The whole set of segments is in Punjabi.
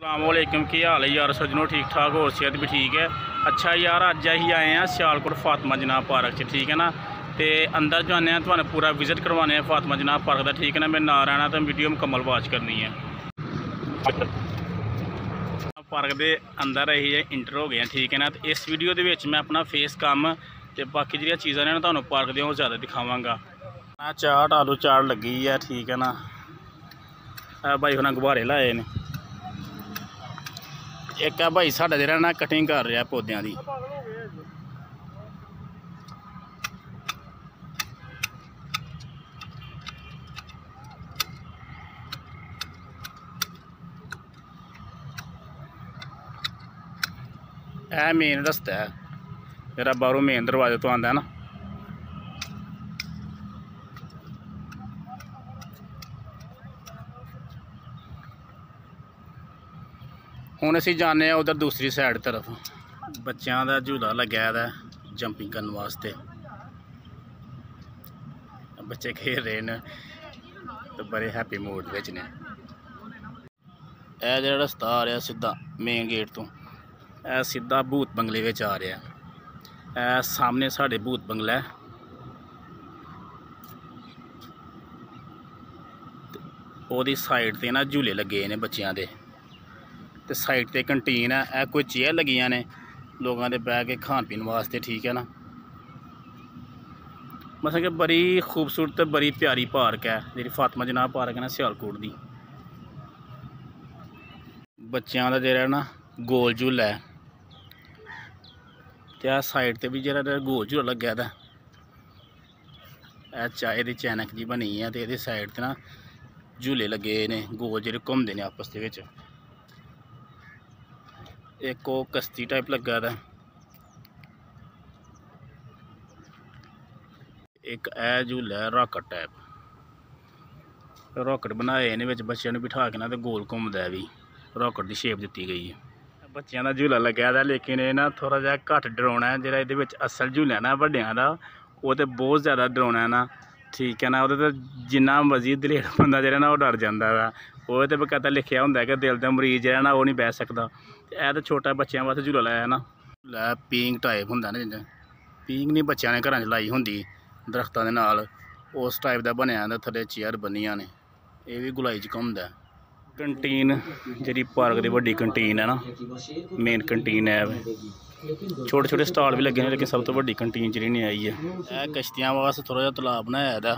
ਅਸਲਾਮੁਅਲੈਕਮ ਕੀ ਹਾਲ ਹੈ ਯਾਰ ਸਜਣੋ? ਠੀਕ ਠਾਕ, ਹੋਰ ਸਿਹਤ ਵੀ ਠੀਕ ਹੈ? ਅੱਛਾ ਯਾਰ, ਅੱਜ ਅਸੀਂ ਆਏ ਆ ਸਿਆਲਕੋਟ ਫਾਤਮਾ ਜਨਾਬ ਪਾਰਕ 'ਚ, ਠੀਕ ਹੈ ਨਾ? ਤੇ ਅੰਦਰ ਜਾਂਦੇ ਆ ਤੁਹਾਨੂੰ ਪੂਰਾ ਵਿਜ਼ਿਟ ਕਰਵਾਉਂਦੇ ਆ ਫਾਤਮਾ ਜਨਾਬ ਪਾਰਕ ਦਾ, ਠੀਕ ਹੈ ਨਾ? ਮੈਂ ਨਾਲ ਰਹਿਣਾ ਤਾਂ ਵੀਡੀਓ ਮੁਕੰਮਲ ਵਾਚ ਕਰਨੀ ਹੈ। ਪਾਰਕ ਦੇ ਅੰਦਰ ਅਸੀਂ ਇੰਟਰ ਹੋ ਗਏ ਆ ਠੀਕ ਹੈ ਨਾ? ਤੇ ਇਸ ਵੀਡੀਓ ਦੇ ਵਿੱਚ ਮੈਂ ਆਪਣਾ ਫੇਸ ਕੰਮ ਤੇ ਬਾਕੀ ਜਿਹੜੀਆਂ ਚੀਜ਼ਾਂ ਨੇ ਤੁਹਾਨੂੰ ਪਾਰਕ ਦੀਆਂ ਉਹ ਜ਼ਿਆਦਾ ਦਿਖਾਵਾਂਗਾ। ਆ ਚਾਟ ਆਲੂ ਚਾਟ ਲੱਗੀ ਆ ਠੀਕ ਹੈ ਨਾ? ਆ ਭਾਈ ਉਹਨਾਂ ਗੁਬਾਰੇ ਲਾਏ ਨੇ। ਇੱਕ ਆ ਭਾਈ ਸਾਡਾ ਜਿਹੜਾ ਨਾ ਕਟਿੰਗ ਕਰ ਰਿਹਾ ਪੌਦਿਆਂ ਦੀ। ਇਹ ਮੇਨ ਰਸਤਾ ਹੈ। ਜਿਹੜਾ ਬਾਹਰੋਂ ਮੇਨ ਦਰਵਾਜ਼ੇ ਤੋਂ ਆਉਂਦਾ ਨਾ। ਹੁਣ ਅਸੀਂ ਜਾਂਦੇ ਆ ਉਧਰ ਦੂਸਰੀ ਸਾਈਡ ਤਰਫ। ਬੱਚਿਆਂ ਦਾ ਝੂਲਾ ਲੱਗਿਆ ਦਾ ਜੰਪਿੰਗ ਕਰਨ ਵਾਸਤੇ। ਬੱਚੇ ਖੇਡ ਰਹੇ ਨੇ ਤੇ ਬੜੇ ਹੈਪੀ ਮੂਡ ਵਿੱਚ ਨੇ। ਇਹ ਜਿਹੜਾ ਰਸਤਾ ਆ ਰਿਹਾ ਸਿੱਧਾ ਮੇਨ ਗੇਟ ਤੋਂ, ਇਹ ਸਿੱਧਾ ਭੂਤ ਬੰਗਲੇ ਵਿੱਚ ਆ ਰਿਹਾ। ਇਹ ਸਾਹਮਣੇ ਸਾਡੇ ਭੂਤ ਬੰਗਲਾ ਹੈ। ਉਹਦੀ ਸਾਈਡ ਤੇ ਨਾ ਝੂਲੇ ਲੱਗੇ ਨੇ ਬੱਚਿਆਂ ਦੇ। ਤੇ ਸਾਈਡ ਤੇ ਕੰਟੀਨ ਹੈ ਇਹ ਕੋਈ ਚੇਅਰ ਲੱਗੀਆਂ ਨੇ, ਲੋਕਾਂ ਦੇ ਬਹਿ ਕੇ ਖਾਣ ਪੀਣ ਵਾਸਤੇ, ਠੀਕ ਹੈ ਨਾ? ਮਤਲਬ ਕਿ ਬੜੀ ਖੂਬਸੂਰਤ ਤੇ ਬੜੀ ਪਿਆਰੀ ਪਾਰਕ ਹੈ, ਜਿਹੜੀ ਫਾਤਮਾ ਜਨਾਬ ਪਾਰਕ ਹੈ ਨਾ, ਸਿਆਲਕੋਟ ਦੀ। ਬੱਚਿਆਂ ਦਾ ਜਿਹੜਾ ਨਾ ਗੋਲ ਝੂਲਾ ਹੈ, ਤੇ ਆ ਸਾਈਡ ਤੇ ਵੀ ਜਿਹੜਾ ਗੋਲ ਝੂਲਾ ਲੱਗਿਆ ਦਾ, ਇਹ ਚਾਹੇ ਦੀ ਚੈਨਕ ਜੀ ਬਣੀ ਹੈ ਤੇ ਇਹਦੇ ਸਾਈਡ ਤੇ ਨਾ ਝੂਲੇ ਲੱਗੇ ਨੇ, ਗੋਲ ਜਿਹੜੇ ਘੁੰਮਦੇ ਨੇ ਆਪਸ ਦੇ ਵਿੱਚ। ਇੱਕ ਉਹ ਕਸ਼ਤੀ ਟਾਈਪ ਲੱਗਾ ਦਾ। ਇੱਕ ਇਹ ਝੂਲਾ ਰਾਕਟ ਟਾਈਪ ਰਾਕਟ ਬਣਾਏ ਨੇ ਵਿੱਚ ਬੱਚਿਆਂ ਨੂੰ ਬਿਠਾ ਕੇ ਨਾ ਤੇ ਗੋਲ ਘੁੰਮਦਾ ਵੀ। ਰਾਕਟ ਦੀ ਸ਼ੇਪ ਦਿੱਤੀ ਗਈ ਹੈ। ਬੱਚਿਆਂ ਦਾ ਝੂਲਾ ਲੱਗਿਆ ਦਾ, ਲੇਕਿਨ ਇਹ ਨਾ ਥੋੜਾ ਜਿਹਾ ਘੱਟ ਡਰਾਉਣਾ ਹੈ, ਜਿਹੜਾ ਇਹਦੇ ਵਿੱਚ ਅਸਲ ਝੂਲਾ ਨਾ ਵੱਡਿਆਂ ਦਾ, ਉਹ ਤੇ ਬਹੁਤ ਜ਼ਿਆਦਾ ਡਰਾਉਣਾ ਹੈ ਨਾ। ਠੀਕ ਹੈ ਨਾ, ਉਹਦੇ ਤੇ ਜਿੰਨਾ ਮਰਜ਼ੀ ਦਲੇਰ ਬੰਦਾ ਜਿਹੜਾ ਨਾ ਉਹ ਡਰ ਜਾਂਦਾ ਵਾ। ਉਹ ਤੇ ਬਕਾਇਦਾ ਲਿਖਿਆ ਹੁੰਦਾ ਕਿ ਦਿਲ ਦਾ ਮਰੀਜ਼ ਜਿਹੜਾ ਨਾ ਉਹ ਨਹੀਂ ਬਹਿ ਸਕਦਾ। ਤੇ ਇਹ ਤਾਂ ਛੋਟਾ ਬੱਚਿਆਂ ਵਾਸਤੇ ਝੂਲਾ ਲਾਇਆ ਨਾ। ਲੈ ਪੀਂਗ ਟਾਈਪ ਹੁੰਦਾ ਨਾ ਜਿੰਦਾ। ਪੀਂਗ ਨਹੀਂ ਬੱਚਿਆਂ ਨੇ ਘਰਾਂ 'ਚ ਲਾਈ ਹੁੰਦੀ, ਦਰਖਤਾਂ ਦੇ ਨਾਲ। ਉਸ ਟਾਈਪ ਦਾ ਬਣਿਆ ਹੁੰਦਾ, ਥੱਲੇ ਚੇਅਰ ਬੰਨੀਆਂ ਨੇ। ਇਹ ਵੀ ਗੁਲਾਈ 'ਚ ਘੁੰਮਦਾ ਕੰਟੀਨ ਜਿਹੜੀ ਪਾਰਕ ਦੀ ਵੱਡੀ ਕੰਟੀਨ ਹੈ ਨਾ ਮੇਨ ਕੰਟੀਨ ਹੈ ਛੋਟੇ ਛੋਟੇ ਸਟਾਲ ਵੀ ਲੱਗੇ ਨੇ, ਲੇਕਿਨ ਸਭ ਤੋਂ ਵੱਡੀ ਕੰਟੀਨ ਜਿਹੜੀ ਨੇ ਆਈ ਹੈ। ਇਹ ਕਸ਼ਤੀਆਂ ਵਾਸਤੇ ਥੋੜਾ ਜਿਹਾ ਤਲਾਬ ਬਣਾਇਆ ਇਹਦਾ,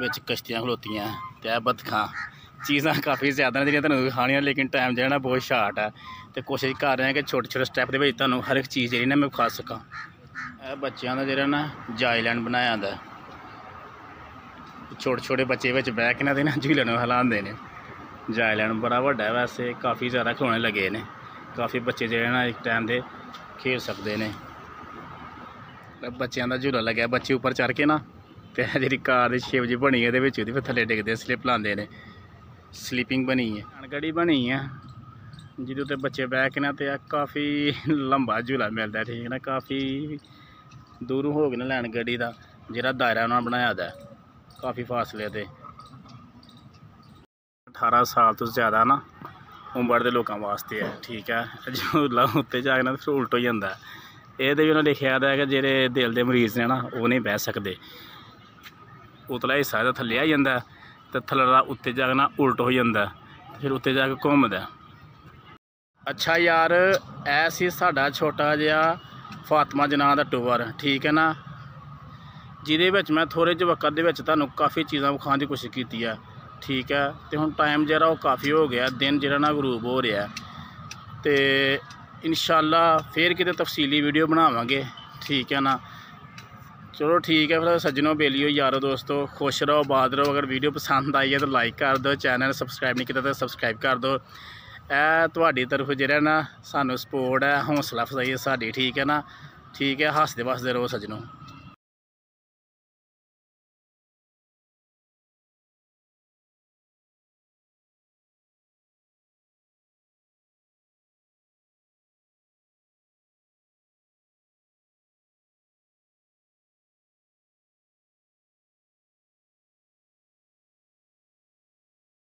ਵਿੱਚ ਕਸ਼ਤੀਆਂ ਖਲੋਤੀਆਂ ਤੇ ਇਹ ਬਤਖਾਂ। ਚੀਜ਼ਾਂ ਕਾਫੀ ਜ਼ਿਆਦਾ ਨੇ ਜਿਹੜੀਆਂ ਤੁਹਾਨੂੰ ਦਿਖਾਣੀਆਂ ਲੇਕਿਨ ਟਾਈਮ ਜਿਹੜਾ ਨਾ ਬਹੁਤ ਸ਼ਾਰਟ ਹੈ। ਤੇ ਕੋਸ਼ਿਸ਼ ਕਰ ਰਹੇ ਹਾਂ ਕਿ ਛੋਟੇ ਛੋਟੇ ਸਟੈਪ ਦੇ ਵਿੱਚ ਤੁਹਾਨੂੰ ਹਰ ਇੱਕ ਚੀਜ਼ ਜਿਹੜੀ ਨਾ ਮੈਂ ਖਾ ਸਕਾਂ। ਇਹ ਬੱਚਿਆਂ ਦਾ ਜਿਹੜਾ ਨਾ ਜਾਇਲੈਂਡ ਬਣਾਇਆ ਜਾਂਦਾ ਛੋਟੇ ਛੋਟੇ ਬੱਚੇ ਵਿੱਚ ਬਹਿ ਕੇ ਨਾ ਦੇ ਨਾ ਝੂਲੇ ਨੂੰ ਹਿਲਾਉਂਦੇ ਨੇ। ਜਾਇ ਲੈਣ ਬੜਾ ਵੱਡਾ ਵੈਸੇ ਕਾਫੀ ਜ਼ਿਆਦਾ ਖਿਡੌਣੇ ਲੱਗੇ ਨੇ। ਕਾਫੀ ਬੱਚੇ ਜਿਹੜੇ ਨਾ ਇੱਕ ਟਾਈਮ ਦੇ ਖੇਡ ਸਕਦੇ ਨੇ। ਬੱਚਿਆਂ ਦਾ ਝੂਲਾ ਲੱਗਿਆ, ਬੱਚੇ ਉੱਪਰ ਚੜ ਕੇ ਨਾ, ਤੇ ਜਿਹੜੀ ਕਾਰ ਦੀ ਸ਼ੇਪ ਜੀ ਬਣੀ ਇਹਦੇ ਵਿੱਚ ਉਹਦੇ ਫਿਰ ਥੱਲੇ ਡਿੱਗਦੇ ਸਲਿੱਪ ਲਾਉਂਦੇ ਨੇ। ਸਲੀਪਿੰਗ ਬਣੀ ਹੈ। ਅਣਗੜੀ ਬਣੀ ਹੈ। ਜਿਹਦੇ ਉੱਤੇ ਬੱਚੇ ਬਹਿ ਕੇ ਨਾ, ਤੇ ਕਾਫੀ ਲੰਬਾ ਝੂਲਾ ਮਿਲਦਾ, ਠੀਕ ਹੈ ਨਾ? ਕਾਫੀ ਦੂਰੋਂ ਹੋ ਕੇ ਨਾ ਲੈਣ ਗੱਡੀ ਦਾ, ਜਿਹੜਾ ਦਾਇਰਾ ਉਹਨਾਂ ਬਣਾਇਆ ਦਾ ਕਾਫੀ ਫਾਸਲੇ ਤੇ। 18 ਸਾਲ ਤੋਂ ਜ਼ਿਆਦਾ ਨਾ ਉਮਰ ਦੇ ਲੋਕਾਂ ਵਾਸਤੇ ਹੈ, ਠੀਕ ਹੈ। ਝੂਲਾ ਉੱਤੇ ਜਾ ਕੇ ਨਾ ਫਿਰ ਉਲਟ ਹੋ ਜਾਂਦਾ ਇਹਦੇ ਵੀ ਉਹਨਾਂ ਲਿਖਿਆ ਦਾ ਹੈ ਕਿ ਜਿਹੜੇ ਦਿਲ ਦੇ ਮਰੀਜ਼ ਨੇ ਨਾ, ਉਹ ਨਹੀਂ ਬਹਿ ਸਕਦੇ। ਉਤਲਾ ਹਿੱਸਾ ਇਹਦਾ ਥੱਲੇ ਆ ਜਾਂਦਾ ਤੇ ਥੱਲੜਾ ਉੱਤੇ ਜਾ ਕੇ ਨਾ ਉਲਟ ਹੋ ਜਾਂਦਾ ਫਿਰ ਉੱਤੇ ਜਾ ਕੇ ਘੁੰਮਦਾ ਅੱਛਾ ਯਾਰ ਐ ਸੀ ਸਾਡਾ ਛੋਟਾ ਜਿਹਾ ਫਾਤਮਾ ਜਨਾਹ ਦਾ ਟੂਰ, ਠੀਕ ਹੈ ਨਾ? ਜਿਹਦੇ ਵਿੱਚ ਮੈਂ ਥੋੜੇ ਜਿਹੇ ਵਕਤ ਦੇ ਵਿੱਚ ਤੁਹਾਨੂੰ ਕਾਫੀ ਚੀਜ਼ਾਂ ਵਿਖਾਉਣ ਦੀ ਕੋਸ਼ਿਸ਼ ਕੀਤੀ ਆ ਠੀਕ ਹੈ ਤੇ ਹੁਣ ਟਾਈਮ ਜਿਹੜਾ ਉਹ ਕਾਫੀ ਹੋ ਗਿਆ, ਦਿਨ ਜਿਹੜਾ ਨਾ ਗਰੂਬ ਹੋ ਰਿਹਾ। ਤੇ ਇਨਸ਼ਾਅੱਲਾ ਫੇਰ ਕਿਤੇ ਤਫਸੀਲੀ ਵੀਡੀਓ ਬਣਾਵਾਂਗੇ, ਠੀਕ ਹੈ ਨਾ? ਚਲੋ ਠੀਕ ਹੈ, ਫਿਰ ਸੱਜਣੋ ਬੇਲੀਓ ਯਾਰੋ ਦੋਸਤੋ, ਖੁਸ਼ ਰਹੋ ਬਾਦ ਰਹੋ, ਅਗਰ ਵੀਡੀਓ ਪਸੰਦ ਆਈ ਹੈ ਤਾਂ ਲਾਈਕ ਕਰ ਦਿਓ ਚੈਨਲ ਸਬਸਕ੍ਰਾਈਬ ਨਹੀਂ ਕੀਤਾ ਤਾਂ ਸਬਸਕ੍ਰਾਈਬ ਕਰ ਦਿਓ। ਇਹ ਤੁਹਾਡੀ ਤਰਫ ਜਿਹੜਾ ਨਾ ਸਾਨੂੰ ਸਪੋਰਟ ਹੈ, ਹੌਸਲਾ ਅਫਜ਼ਾਈ ਹੈ ਸਾਡੀ, ਠੀਕ ਹੈ ਨਾ? ਠੀਕ ਹੈ ਹੱਸਦੇ ਵਸਦੇ ਰਹੋ ਸੱਜਣੋ।